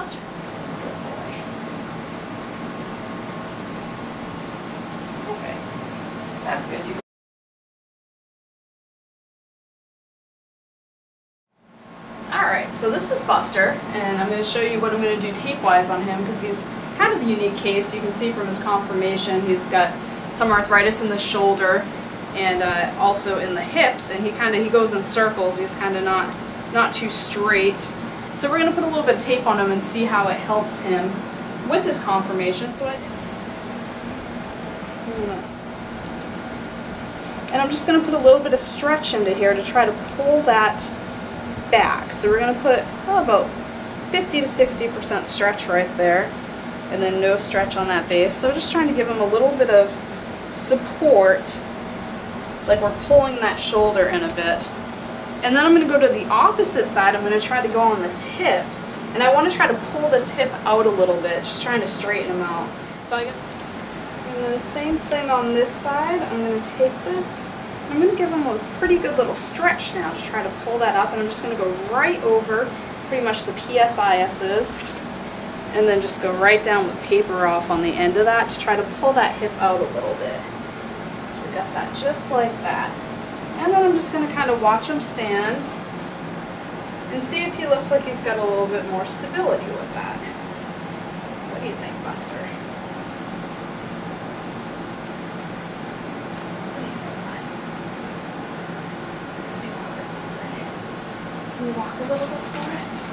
That's good. Okay, that's good. You Alright, so this is Buster, and I'm going to show you what I'm going to do tape-wise on him because he's kind of a unique case. You can see from his conformation he's got some arthritis in the shoulder and uh, also in the hips, and he kind of he goes in circles. He's kind of not not too straight. So we're going to put a little bit of tape on him and see how it helps him with his conformation. So I and I'm just going to put a little bit of stretch into here to try to pull that back. So we're going to put oh, about 50 to 60% stretch right there and then no stretch on that base. So just trying to give him a little bit of support like we're pulling that shoulder in a bit. And then I'm going to go to the opposite side. I'm going to try to go on this hip. And I want to try to pull this hip out a little bit, just trying to straighten them out. So I get, and then same thing on this side. I'm going to take this. I'm going to give them a pretty good little stretch now to try to pull that up. And I'm just going to go right over pretty much the PSISs. And then just go right down with paper off on the end of that to try to pull that hip out a little bit. So we got that just like that. And then I'm just going to kind of watch him stand and see if he looks like he's got a little bit more stability with that. What do you think, Buster? Can you walk a little bit for us?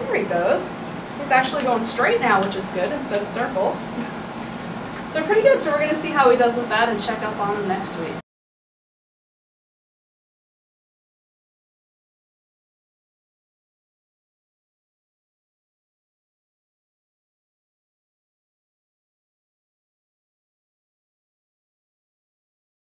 There he goes. He's actually going straight now, which is good, instead of circles. So pretty good. So we're going to see how he does with that and check up on him next week.